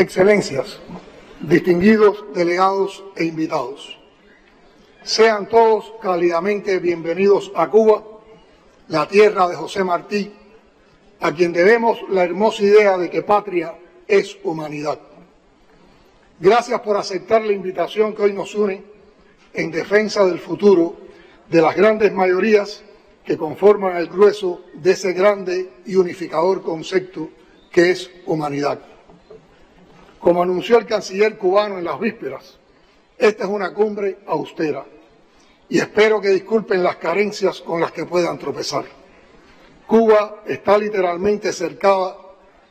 Excelencias, distinguidos delegados e invitados, sean todos cálidamente bienvenidos a Cuba, la tierra de José Martí, a quien debemos la hermosa idea de que patria es humanidad. Gracias por aceptar la invitación que hoy nos une en defensa del futuro de las grandes mayorías que conforman el grueso de ese grande y unificador concepto que es humanidad. Como anunció el canciller cubano en las vísperas, esta es una cumbre austera y espero que disculpen las carencias con las que puedan tropezar. Cuba está literalmente cercada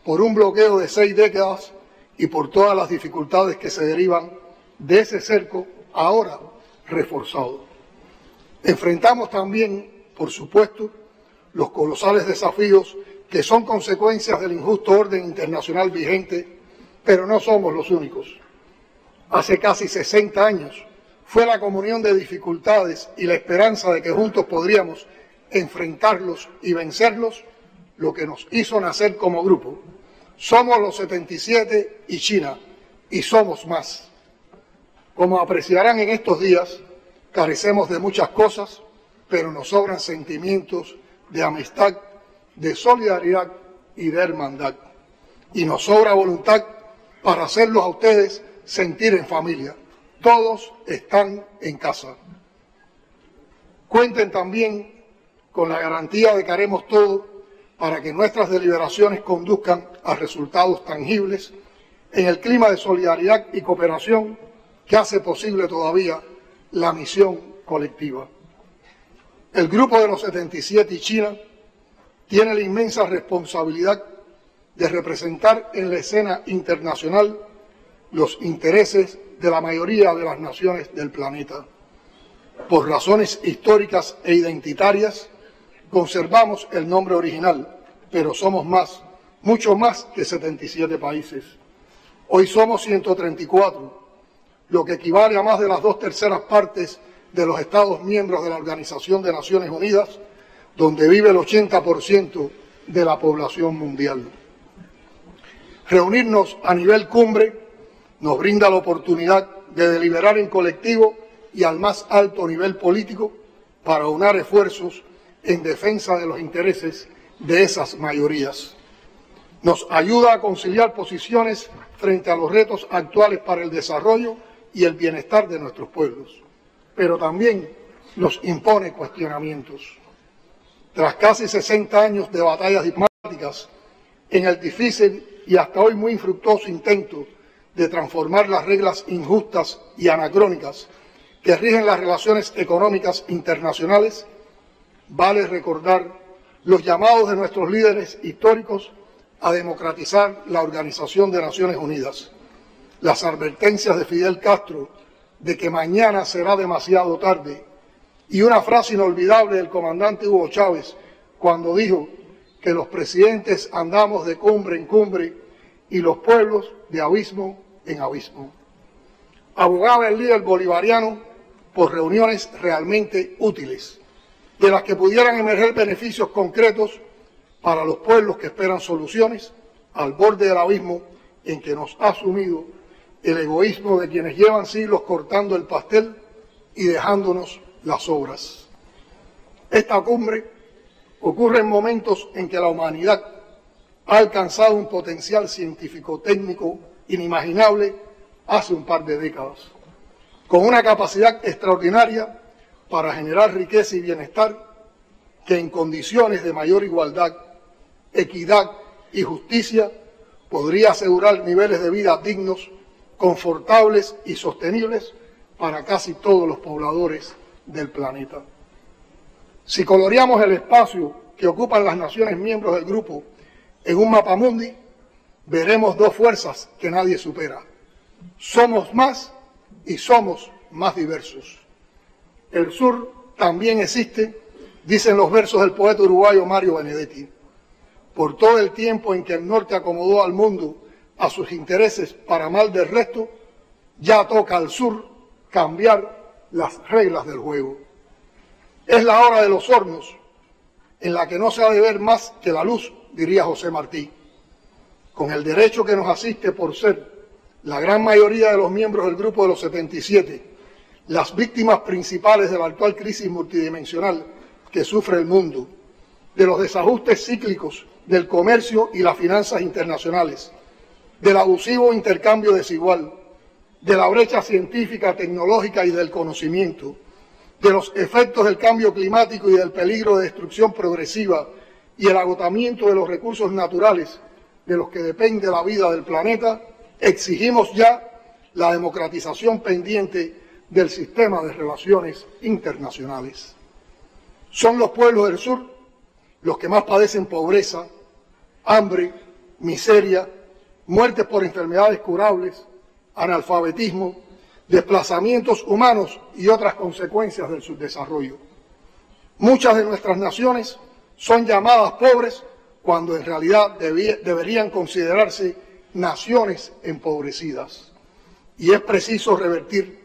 por un bloqueo de seis décadas y por todas las dificultades que se derivan de ese cerco ahora reforzado. Enfrentamos también, por supuesto, los colosales desafíos que son consecuencias del injusto orden internacional vigente pero no somos los únicos. Hace casi 60 años fue la comunión de dificultades y la esperanza de que juntos podríamos enfrentarlos y vencerlos lo que nos hizo nacer como grupo. Somos los 77 y China, y somos más. Como apreciarán en estos días, carecemos de muchas cosas, pero nos sobran sentimientos de amistad, de solidaridad y de hermandad. Y nos sobra voluntad para hacerlos a ustedes sentir en familia. Todos están en casa. Cuenten también con la garantía de que haremos todo para que nuestras deliberaciones conduzcan a resultados tangibles en el clima de solidaridad y cooperación que hace posible todavía la misión colectiva. El Grupo de los 77 y China tiene la inmensa responsabilidad de representar en la escena internacional los intereses de la mayoría de las naciones del planeta. Por razones históricas e identitarias, conservamos el nombre original, pero somos más, mucho más que 77 países. Hoy somos 134, lo que equivale a más de las dos terceras partes de los Estados miembros de la Organización de Naciones Unidas, donde vive el 80% de la población mundial. Reunirnos a nivel cumbre nos brinda la oportunidad de deliberar en colectivo y al más alto nivel político para unar esfuerzos en defensa de los intereses de esas mayorías. Nos ayuda a conciliar posiciones frente a los retos actuales para el desarrollo y el bienestar de nuestros pueblos, pero también nos impone cuestionamientos. Tras casi 60 años de batallas diplomáticas en el difícil y hasta hoy muy infructuoso intento de transformar las reglas injustas y anacrónicas que rigen las relaciones económicas internacionales, vale recordar los llamados de nuestros líderes históricos a democratizar la Organización de Naciones Unidas, las advertencias de Fidel Castro de que mañana será demasiado tarde y una frase inolvidable del comandante Hugo Chávez cuando dijo que los presidentes andamos de cumbre en cumbre y los pueblos de abismo en abismo. Abogaba el líder bolivariano por reuniones realmente útiles, de las que pudieran emerger beneficios concretos para los pueblos que esperan soluciones al borde del abismo en que nos ha sumido el egoísmo de quienes llevan siglos cortando el pastel y dejándonos las obras. Esta cumbre ocurre en momentos en que la humanidad ha alcanzado un potencial científico-técnico inimaginable hace un par de décadas, con una capacidad extraordinaria para generar riqueza y bienestar que en condiciones de mayor igualdad, equidad y justicia podría asegurar niveles de vida dignos, confortables y sostenibles para casi todos los pobladores del planeta. Si coloreamos el espacio que ocupan las naciones miembros del grupo en un mapa mundi, veremos dos fuerzas que nadie supera. Somos más y somos más diversos. El sur también existe, dicen los versos del poeta uruguayo Mario Benedetti. Por todo el tiempo en que el norte acomodó al mundo a sus intereses para mal del resto, ya toca al sur cambiar las reglas del juego. Es la hora de los hornos, en la que no se ha de ver más que la luz, diría José Martí, con el derecho que nos asiste por ser la gran mayoría de los miembros del Grupo de los 77, las víctimas principales de la actual crisis multidimensional que sufre el mundo, de los desajustes cíclicos del comercio y las finanzas internacionales, del abusivo intercambio desigual, de la brecha científica, tecnológica y del conocimiento, de los efectos del cambio climático y del peligro de destrucción progresiva y el agotamiento de los recursos naturales de los que depende la vida del planeta, exigimos ya la democratización pendiente del sistema de relaciones internacionales. Son los pueblos del sur los que más padecen pobreza, hambre, miseria, muertes por enfermedades curables, analfabetismo, desplazamientos humanos y otras consecuencias del subdesarrollo. Muchas de nuestras naciones son llamadas pobres cuando en realidad deberían considerarse naciones empobrecidas. Y es preciso revertir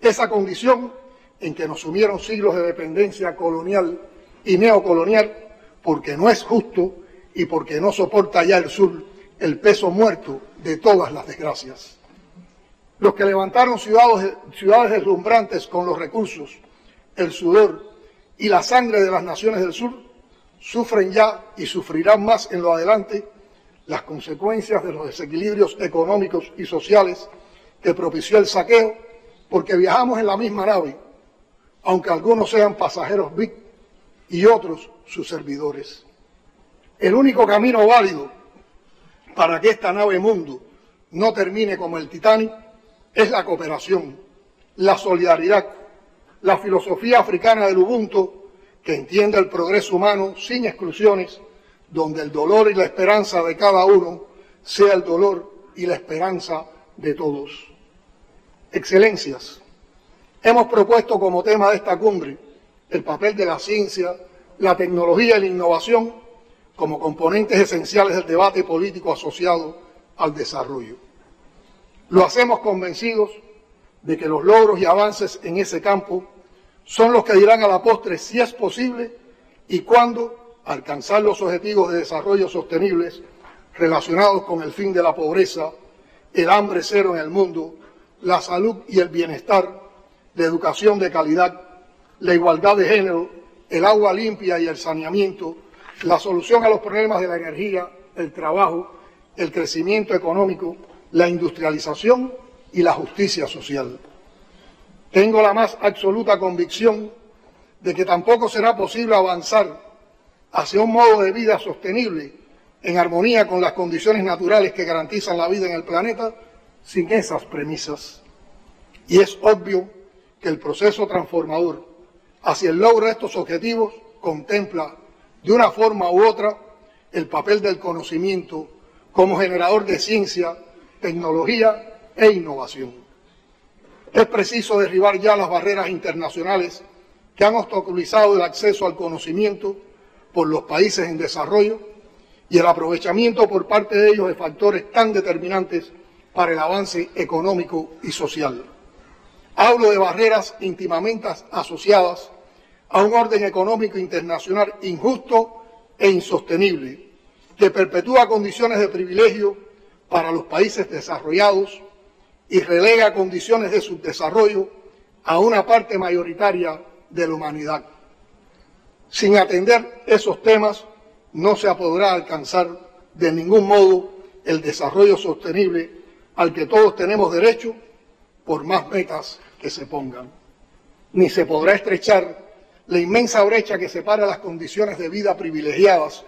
esa condición en que nos sumieron siglos de dependencia colonial y neocolonial, porque no es justo y porque no soporta ya el sur el peso muerto de todas las desgracias. Los que levantaron ciudades, ciudades deslumbrantes con los recursos, el sudor y la sangre de las naciones del sur, sufren ya y sufrirán más en lo adelante las consecuencias de los desequilibrios económicos y sociales que propició el saqueo, porque viajamos en la misma nave, aunque algunos sean pasajeros VIP y otros sus servidores. El único camino válido para que esta nave mundo no termine como el Titanic es la cooperación, la solidaridad, la filosofía africana del Ubuntu que entienda el progreso humano sin exclusiones, donde el dolor y la esperanza de cada uno sea el dolor y la esperanza de todos. Excelencias, hemos propuesto como tema de esta cumbre el papel de la ciencia, la tecnología y la innovación como componentes esenciales del debate político asociado al desarrollo. Lo hacemos convencidos de que los logros y avances en ese campo son los que dirán a la postre si es posible y cuándo alcanzar los objetivos de desarrollo sostenibles relacionados con el fin de la pobreza, el hambre cero en el mundo, la salud y el bienestar, la educación de calidad, la igualdad de género, el agua limpia y el saneamiento, la solución a los problemas de la energía, el trabajo, el crecimiento económico, la industrialización y la justicia social. Tengo la más absoluta convicción de que tampoco será posible avanzar hacia un modo de vida sostenible en armonía con las condiciones naturales que garantizan la vida en el planeta sin esas premisas. Y es obvio que el proceso transformador hacia el logro de estos objetivos contempla de una forma u otra el papel del conocimiento como generador de ciencia, tecnología e innovación. Es preciso derribar ya las barreras internacionales que han obstaculizado el acceso al conocimiento por los países en desarrollo y el aprovechamiento por parte de ellos de factores tan determinantes para el avance económico y social. Hablo de barreras íntimamente asociadas a un orden económico internacional injusto e insostenible, que perpetúa condiciones de privilegio para los países desarrollados y relega condiciones de subdesarrollo a una parte mayoritaria de la humanidad. Sin atender esos temas, no se podrá alcanzar de ningún modo el desarrollo sostenible al que todos tenemos derecho por más metas que se pongan. Ni se podrá estrechar la inmensa brecha que separa las condiciones de vida privilegiadas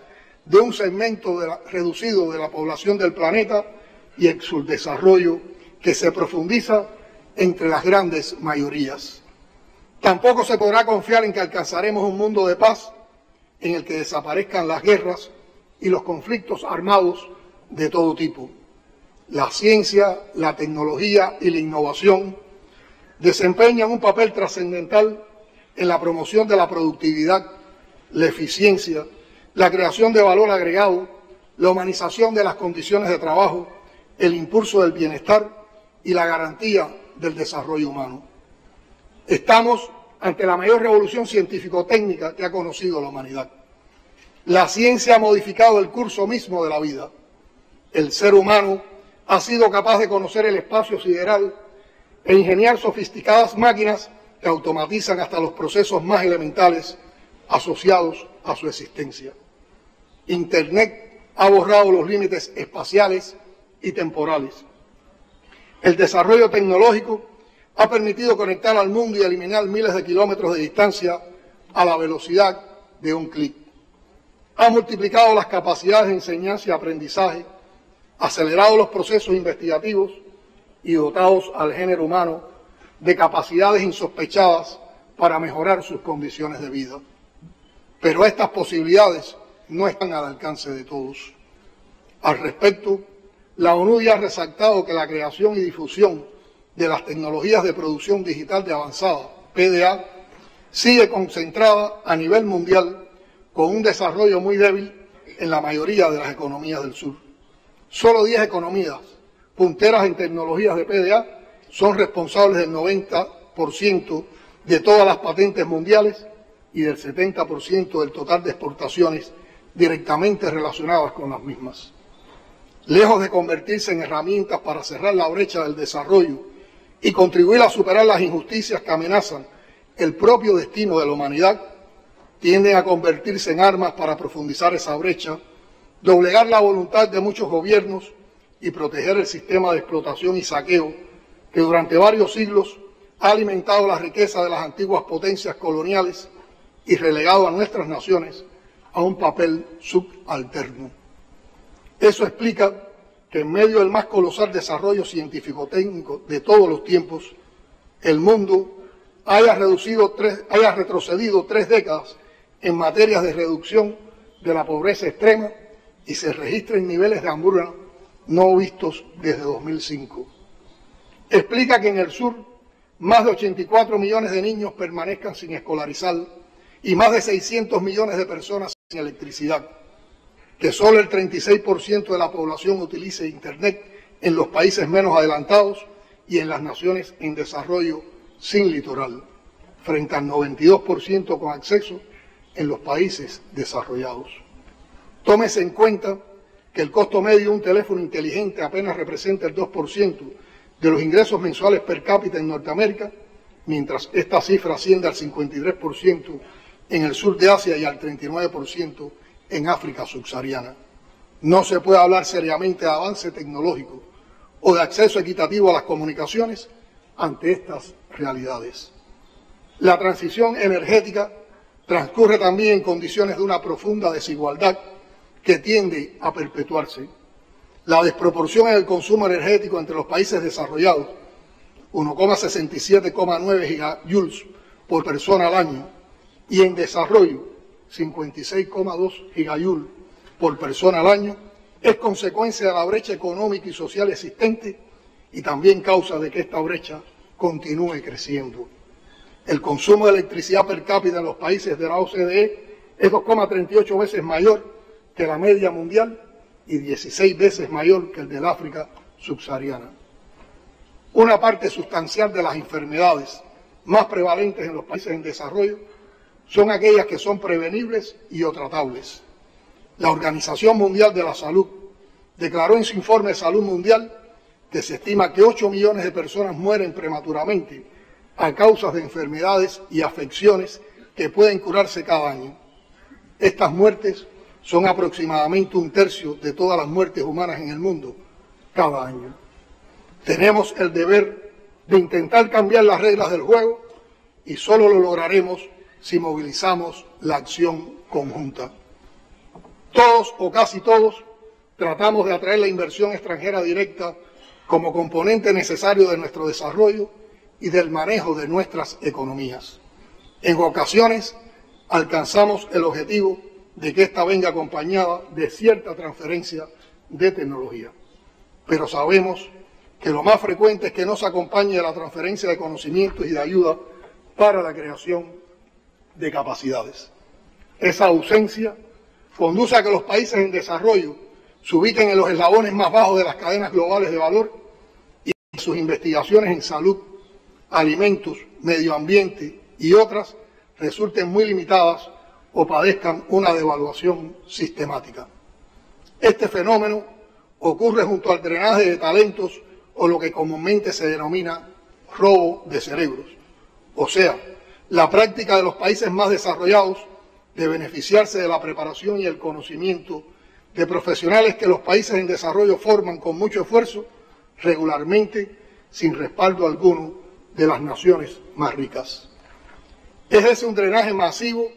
de un segmento reducido de la población del planeta y el subdesarrollo que se profundiza entre las grandes mayorías. Tampoco se podrá confiar en que alcanzaremos un mundo de paz en el que desaparezcan las guerras y los conflictos armados de todo tipo. La ciencia, la tecnología y la innovación desempeñan un papel trascendental en la promoción de la productividad, la eficiencia, la creación de valor agregado, la humanización de las condiciones de trabajo, el impulso del bienestar y la garantía del desarrollo humano. Estamos ante la mayor revolución científico-técnica que ha conocido la humanidad. La ciencia ha modificado el curso mismo de la vida. El ser humano ha sido capaz de conocer el espacio sideral e ingeniar sofisticadas máquinas que automatizan hasta los procesos más elementales asociados a su existencia. Internet ha borrado los límites espaciales y temporales. El desarrollo tecnológico ha permitido conectar al mundo y eliminar miles de kilómetros de distancia a la velocidad de un clic. Ha multiplicado las capacidades de enseñanza y aprendizaje, acelerado los procesos investigativos y dotados al género humano de capacidades insospechadas para mejorar sus condiciones de vida. Pero estas posibilidades no están al alcance de todos. Al respecto, la ONU ya ha resaltado que la creación y difusión de las tecnologías de producción digital de avanzada, PDA, sigue concentrada a nivel mundial con un desarrollo muy débil en la mayoría de las economías del sur. Solo 10 economías punteras en tecnologías de PDA son responsables del 90% de todas las patentes mundiales y del 70% del total de exportaciones directamente relacionadas con las mismas. Lejos de convertirse en herramientas para cerrar la brecha del desarrollo y contribuir a superar las injusticias que amenazan el propio destino de la humanidad, tienden a convertirse en armas para profundizar esa brecha, doblegar la voluntad de muchos gobiernos y proteger el sistema de explotación y saqueo que durante varios siglos ha alimentado la riqueza de las antiguas potencias coloniales y relegado a nuestras naciones a un papel subalterno. Eso explica que en medio del más colosal desarrollo científico-técnico de todos los tiempos, el mundo haya, reducido haya retrocedido tres décadas en materias de reducción de la pobreza extrema y se registren niveles de hambruna no vistos desde 2005. Explica que en el sur más de 84 millones de niños permanezcan sin escolarizar y más de 600 millones de personas sin electricidad, que solo el 36% de la población utilice Internet en los países menos adelantados y en las naciones en desarrollo sin litoral, frente al 92% con acceso en los países desarrollados. Tómese en cuenta que el costo medio de un teléfono inteligente apenas representa el 2% de los ingresos mensuales per cápita en Norteamérica, mientras esta cifra asciende al 53% en el sur de Asia y al 39% en África subsahariana. No se puede hablar seriamente de avance tecnológico o de acceso equitativo a las comunicaciones ante estas realidades. La transición energética transcurre también en condiciones de una profunda desigualdad que tiende a perpetuarse. La desproporción en el consumo energético entre los países desarrollados, 1,67,9 gigajoules por persona al año, y en desarrollo, 56,2 gigajoules por persona al año, es consecuencia de la brecha económica y social existente y también causa de que esta brecha continúe creciendo. El consumo de electricidad per cápita en los países de la OCDE es 2,38 veces mayor que la media mundial y 16 veces mayor que el del África subsahariana. Una parte sustancial de las enfermedades más prevalentes en los países en desarrollo son aquellas que son prevenibles y o tratables. La Organización Mundial de la Salud declaró en su informe de salud mundial que se estima que 8 millones de personas mueren prematuramente a causa de enfermedades y afecciones que pueden curarse cada año. Estas muertes son aproximadamente un tercio de todas las muertes humanas en el mundo cada año. Tenemos el deber de intentar cambiar las reglas del juego y solo lo lograremos si movilizamos la acción conjunta. Todos o casi todos tratamos de atraer la inversión extranjera directa como componente necesario de nuestro desarrollo y del manejo de nuestras economías. En ocasiones alcanzamos el objetivo de que ésta venga acompañada de cierta transferencia de tecnología. Pero sabemos que lo más frecuente es que no se acompañe la transferencia de conocimientos y de ayuda para la creación de capacidades. Esa ausencia conduce a que los países en desarrollo se ubiquen en los eslabones más bajos de las cadenas globales de valor y sus investigaciones en salud, alimentos, medio ambiente y otras resulten muy limitadas o padezcan una devaluación sistemática. Este fenómeno ocurre junto al drenaje de talentos o lo que comúnmente se denomina robo de cerebros. O sea, la práctica de los países más desarrollados de beneficiarse de la preparación y el conocimiento de profesionales que los países en desarrollo forman con mucho esfuerzo, regularmente sin respaldo alguno de las naciones más ricas. Es ese un drenaje masivo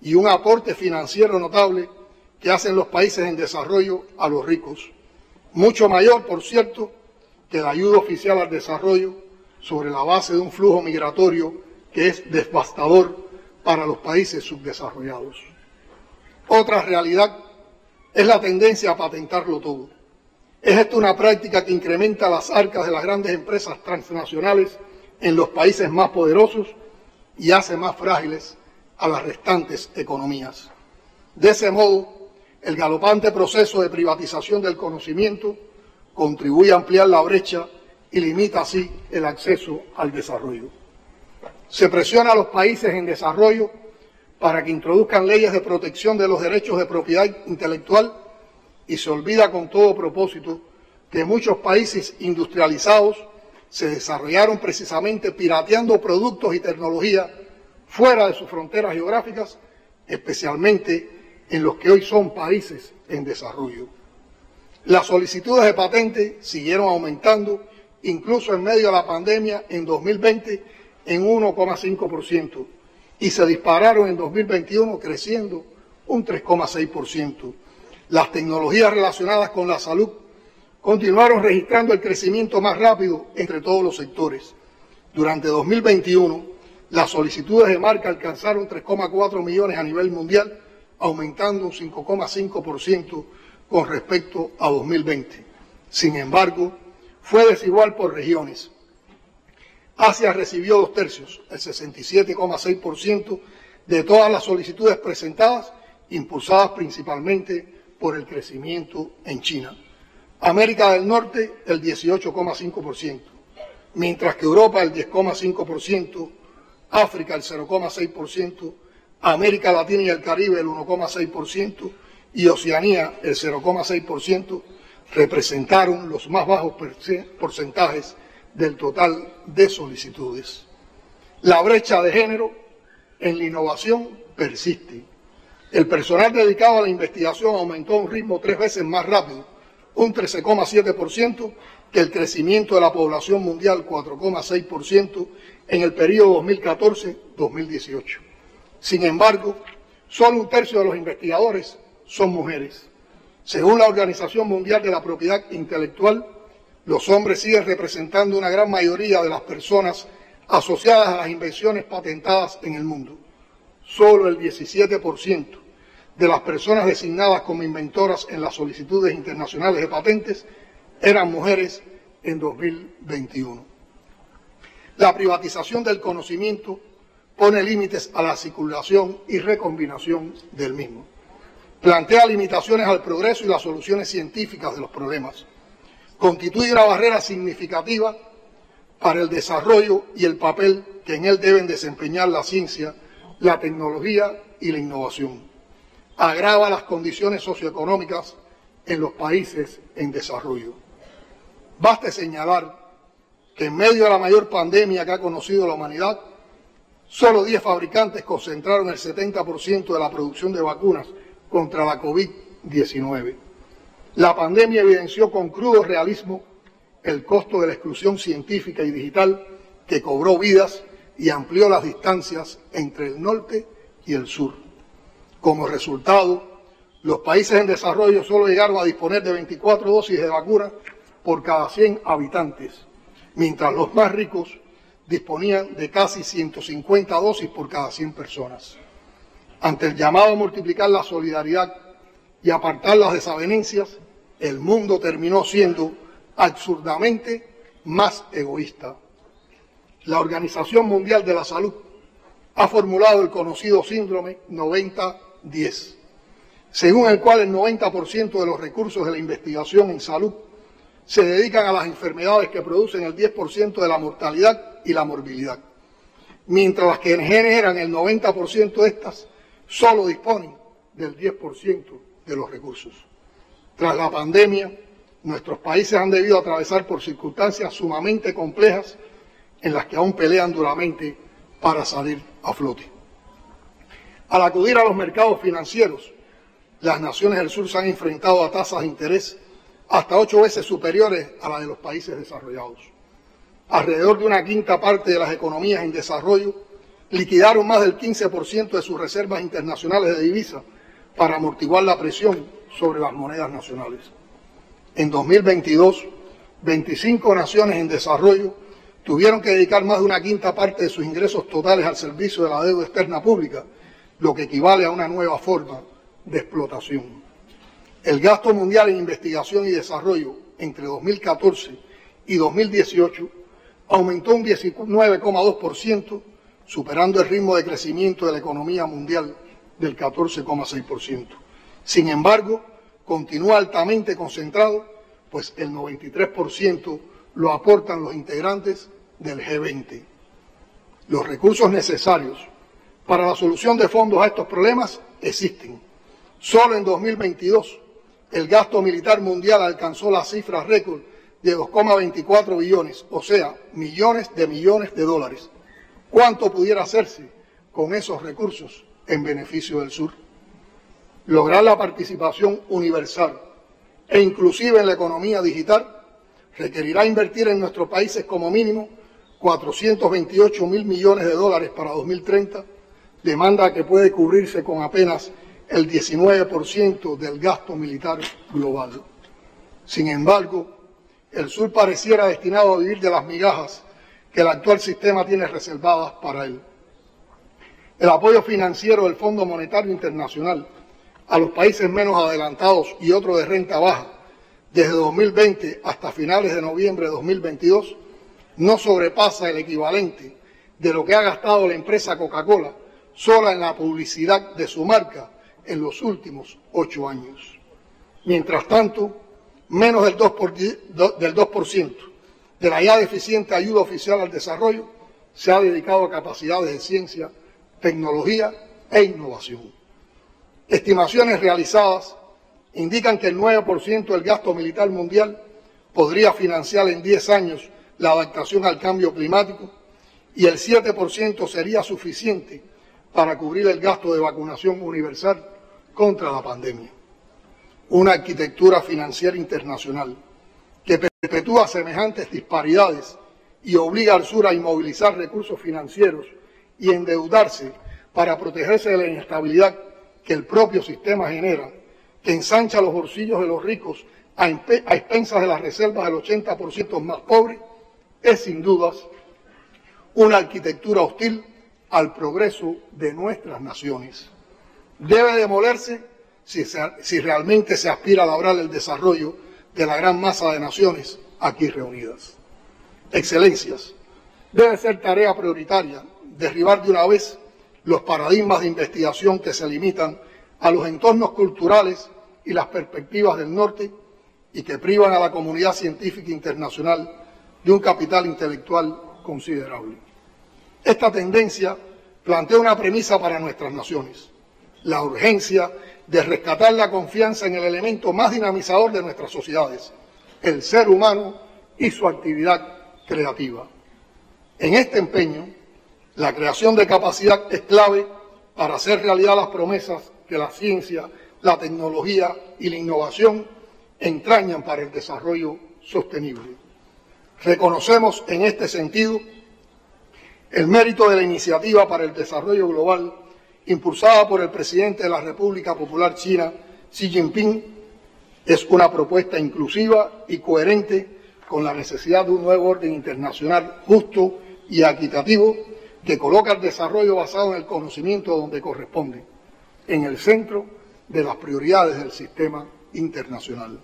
y un aporte financiero notable que hacen los países en desarrollo a los ricos, mucho mayor, por cierto, que la ayuda oficial al desarrollo sobre la base de un flujo migratorio que es devastador para los países subdesarrollados. Otra realidad es la tendencia a patentarlo todo. Es esto una práctica que incrementa las arcas de las grandes empresas transnacionales en los países más poderosos y hace más frágiles a las restantes economías. De ese modo, el galopante proceso de privatización del conocimiento contribuye a ampliar la brecha y limita así el acceso al desarrollo. Se presiona a los países en desarrollo para que introduzcan leyes de protección de los derechos de propiedad intelectual y se olvida con todo propósito que muchos países industrializados se desarrollaron precisamente pirateando productos y tecnología fuera de sus fronteras geográficas, especialmente en los que hoy son países en desarrollo. Las solicitudes de patente siguieron aumentando, incluso en medio de la pandemia en 2020 en 1,5% y se dispararon en 2021 creciendo un 3,6%. Las tecnologías relacionadas con la salud continuaron registrando el crecimiento más rápido entre todos los sectores. Durante 2021, las solicitudes de marca alcanzaron 3,4 millones a nivel mundial, aumentando un 5,5% con respecto a 2020. Sin embargo, fue desigual por regiones. Asia recibió dos tercios, el 67,6% de todas las solicitudes presentadas, impulsadas principalmente por el crecimiento en China. América del Norte el 18,5%, mientras que Europa el 10,5%, África el 0,6%, América Latina y el Caribe el 1,6% y Oceanía el 0,6% representaron los más bajos porcentajes del total de solicitudes. La brecha de género en la innovación persiste. El personal dedicado a la investigación aumentó a un ritmo tres veces más rápido, un 13,7%, que el crecimiento de la población mundial, 4,6%, en el periodo 2014-2018. Sin embargo, solo un tercio de los investigadores son mujeres. Según la Organización Mundial de la Propiedad Intelectual, los hombres siguen representando una gran mayoría de las personas asociadas a las invenciones patentadas en el mundo. Solo el 17% de las personas designadas como inventoras en las solicitudes internacionales de patentes eran mujeres en 2021. La privatización del conocimiento pone límites a la circulación y recombinación del mismo. Plantea limitaciones al progreso y las soluciones científicas de los problemas constituye una barrera significativa para el desarrollo y el papel que en él deben desempeñar la ciencia, la tecnología y la innovación. Agrava las condiciones socioeconómicas en los países en desarrollo. Baste señalar que en medio de la mayor pandemia que ha conocido la humanidad, solo 10 fabricantes concentraron el 70% de la producción de vacunas contra la COVID-19. La pandemia evidenció con crudo realismo el costo de la exclusión científica y digital que cobró vidas y amplió las distancias entre el norte y el sur. Como resultado, los países en desarrollo solo llegaron a disponer de 24 dosis de vacuna por cada 100 habitantes, mientras los más ricos disponían de casi 150 dosis por cada 100 personas. Ante el llamado a multiplicar la solidaridad y apartar las desavenencias, el mundo terminó siendo absurdamente más egoísta. La Organización Mundial de la Salud ha formulado el conocido síndrome 90-10, según el cual el 90% de los recursos de la investigación en salud se dedican a las enfermedades que producen el 10% de la mortalidad y la morbilidad, mientras que generan el 90% de estas solo disponen del 10% de los recursos. Tras la pandemia, nuestros países han debido atravesar por circunstancias sumamente complejas en las que aún pelean duramente para salir a flote. Al acudir a los mercados financieros, las naciones del sur se han enfrentado a tasas de interés hasta ocho veces superiores a las de los países desarrollados. Alrededor de una quinta parte de las economías en desarrollo liquidaron más del 15% de sus reservas internacionales de divisa para amortiguar la presión sobre las monedas nacionales. En 2022, 25 naciones en desarrollo tuvieron que dedicar más de una quinta parte de sus ingresos totales al servicio de la deuda externa pública, lo que equivale a una nueva forma de explotación. El gasto mundial en investigación y desarrollo entre 2014 y 2018 aumentó un 19,2%, superando el ritmo de crecimiento de la economía mundial del 14,6%. Sin embargo, continúa altamente concentrado, pues el 93% lo aportan los integrantes del G20. Los recursos necesarios para la solución de fondos a estos problemas existen. Solo en 2022 el gasto militar mundial alcanzó la cifra récord de 2,24 billones, o sea, millones de millones de dólares. ¿Cuánto pudiera hacerse con esos recursos en beneficio del sur? Lograr la participación universal e inclusive en la economía digital requerirá invertir en nuestros países como mínimo 428 mil millones de dólares para 2030, demanda que puede cubrirse con apenas el 19% del gasto militar global. Sin embargo, el sur pareciera destinado a vivir de las migajas que el actual sistema tiene reservadas para él. El apoyo financiero del Fondo Monetario Internacional a los países menos adelantados y otros de renta baja desde 2020 hasta finales de noviembre de 2022 no sobrepasa el equivalente de lo que ha gastado la empresa Coca-Cola sola en la publicidad de su marca en los últimos ocho años. Mientras tanto, menos del 2%, del 2 de la ya deficiente ayuda oficial al desarrollo se ha dedicado a capacidades de ciencia, tecnología e innovación. Estimaciones realizadas indican que el 9% del gasto militar mundial podría financiar en 10 años la adaptación al cambio climático y el 7% sería suficiente para cubrir el gasto de vacunación universal contra la pandemia. Una arquitectura financiera internacional que perpetúa semejantes disparidades y obliga al sur a inmovilizar recursos financieros y endeudarse para protegerse de la inestabilidad que el propio sistema genera, que ensancha los bolsillos de los ricos a, expensas de las reservas del 80% más pobres, es sin dudas una arquitectura hostil al progreso de nuestras naciones. Debe demolerse si, si realmente se aspira a lograr el desarrollo de la gran masa de naciones aquí reunidas. Excelencias, debe ser tarea prioritaria derribar de una vez los paradigmas de investigación que se limitan a los entornos culturales y las perspectivas del norte y que privan a la comunidad científica internacional de un capital intelectual considerable. Esta tendencia plantea una premisa para nuestras naciones, la urgencia de rescatar la confianza en el elemento más dinamizador de nuestras sociedades, el ser humano y su actividad creativa. En este empeño, la creación de capacidad es clave para hacer realidad las promesas que la ciencia, la tecnología y la innovación entrañan para el desarrollo sostenible. Reconocemos en este sentido el mérito de la iniciativa para el desarrollo global impulsada por el presidente de la República Popular China, Xi Jinping, es una propuesta inclusiva y coherente con la necesidad de un nuevo orden internacional justo y equitativo que coloca el desarrollo basado en el conocimiento donde corresponde, en el centro de las prioridades del sistema internacional.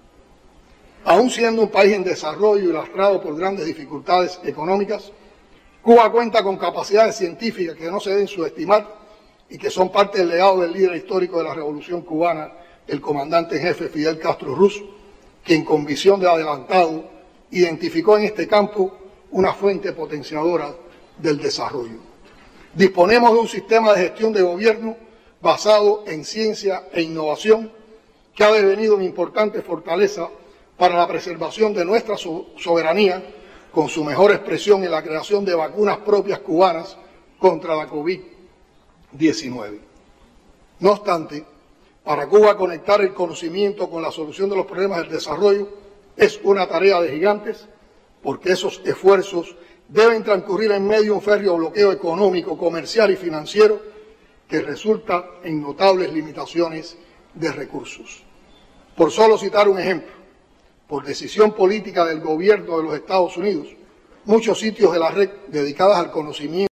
Aún siendo un país en desarrollo y lastrado por grandes dificultades económicas, Cuba cuenta con capacidades científicas que no se deben subestimar y que son parte del legado del líder histórico de la Revolución cubana, el comandante en jefe Fidel Castro Ruz, quien con visión de adelantado identificó en este campo una fuente potenciadora del desarrollo. Disponemos de un sistema de gestión de gobierno basado en ciencia e innovación que ha devenido una importante fortaleza para la preservación de nuestra soberanía, con su mejor expresión en la creación de vacunas propias cubanas contra la COVID-19. No obstante, para Cuba conectar el conocimiento con la solución de los problemas del desarrollo es una tarea de gigantes, porque esos esfuerzos deben transcurrir en medio de un férreo bloqueo económico, comercial y financiero que resulta en notables limitaciones de recursos. Por solo citar un ejemplo, por decisión política del gobierno de los Estados Unidos, muchos sitios de la red dedicados al conocimiento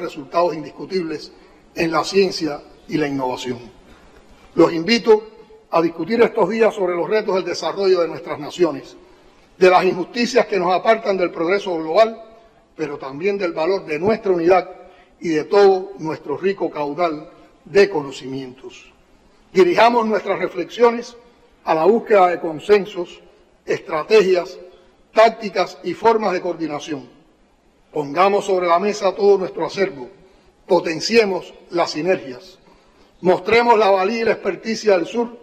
resultados indiscutibles en la ciencia y la innovación. Los invito a discutir estos días sobre los retos del desarrollo de nuestras naciones, de las injusticias que nos apartan del progreso global, pero también del valor de nuestra unidad y de todo nuestro rico caudal de conocimientos. Dirijamos nuestras reflexiones a la búsqueda de consensos, estrategias, tácticas y formas de coordinación Pongamos sobre la mesa todo nuestro acervo, potenciemos las sinergias, mostremos la valía y la experticia del sur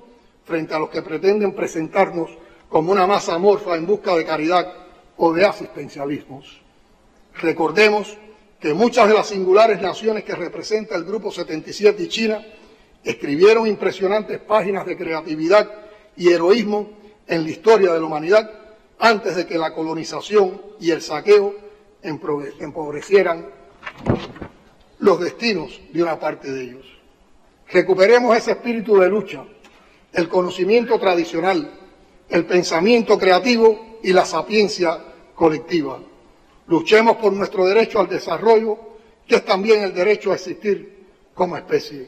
frente a los que pretenden presentarnos como una masa amorfa en busca de caridad o de asistencialismos. Recordemos que muchas de las singulares naciones que representa el Grupo 77 y China escribieron impresionantes páginas de creatividad y heroísmo en la historia de la humanidad antes de que la colonización y el saqueo empobrecieran los destinos de una parte de ellos. Recuperemos ese espíritu de lucha, el conocimiento tradicional, el pensamiento creativo y la sapiencia colectiva. Luchemos por nuestro derecho al desarrollo, que es también el derecho a existir como especie.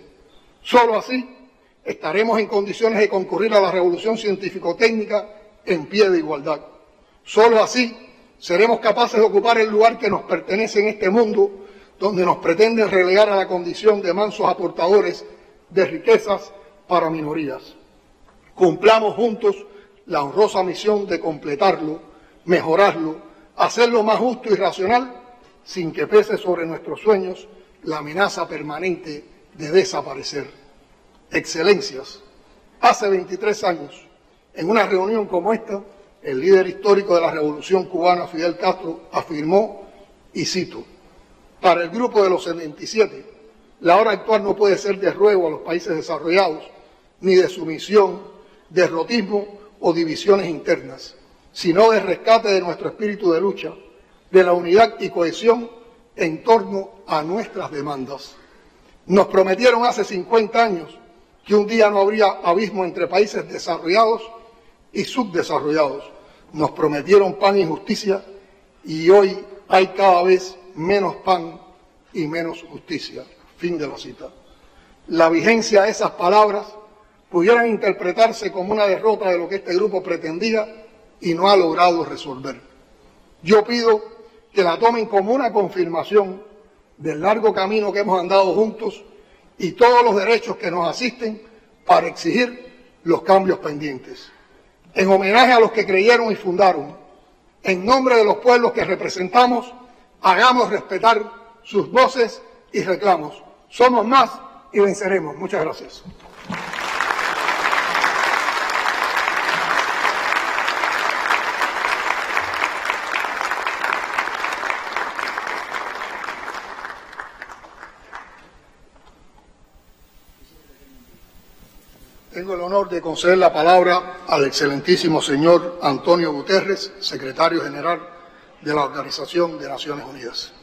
Solo así estaremos en condiciones de concurrir a la revolución científico-técnica en pie de igualdad. Solo así seremos capaces de ocupar el lugar que nos pertenece en este mundo, donde nos pretenden relegar a la condición de mansos aportadores de riquezas para minorías. Cumplamos juntos la honrosa misión de completarlo, mejorarlo, hacerlo más justo y racional, sin que pese sobre nuestros sueños la amenaza permanente de desaparecer. Excelencias, hace 23 años, en una reunión como esta, el líder histórico de la Revolución cubana, Fidel Castro, afirmó, y cito, para el grupo de los 77, la hora actual no puede ser de ruego a los países desarrollados, ni de sumisión, derrotismo o divisiones internas, sino de rescate de nuestro espíritu de lucha, de la unidad y cohesión en torno a nuestras demandas. Nos prometieron hace 50 años que un día no habría abismo entre países desarrollados y subdesarrollados. Nos prometieron pan y justicia y hoy hay cada vez menos pan y menos justicia. Fin de la cita. La vigencia de esas palabras pudieran interpretarse como una derrota de lo que este grupo pretendía y no ha logrado resolver. Yo pido que la tomen como una confirmación del largo camino que hemos andado juntos y todos los derechos que nos asisten para exigir los cambios pendientes en homenaje a los que creyeron y fundaron, en nombre de los pueblos que representamos, hagamos respetar sus voces y reclamos. Somos más y venceremos. Muchas gracias. de conceder la palabra al excelentísimo señor Antonio Guterres, secretario general de la Organización de Naciones Unidas.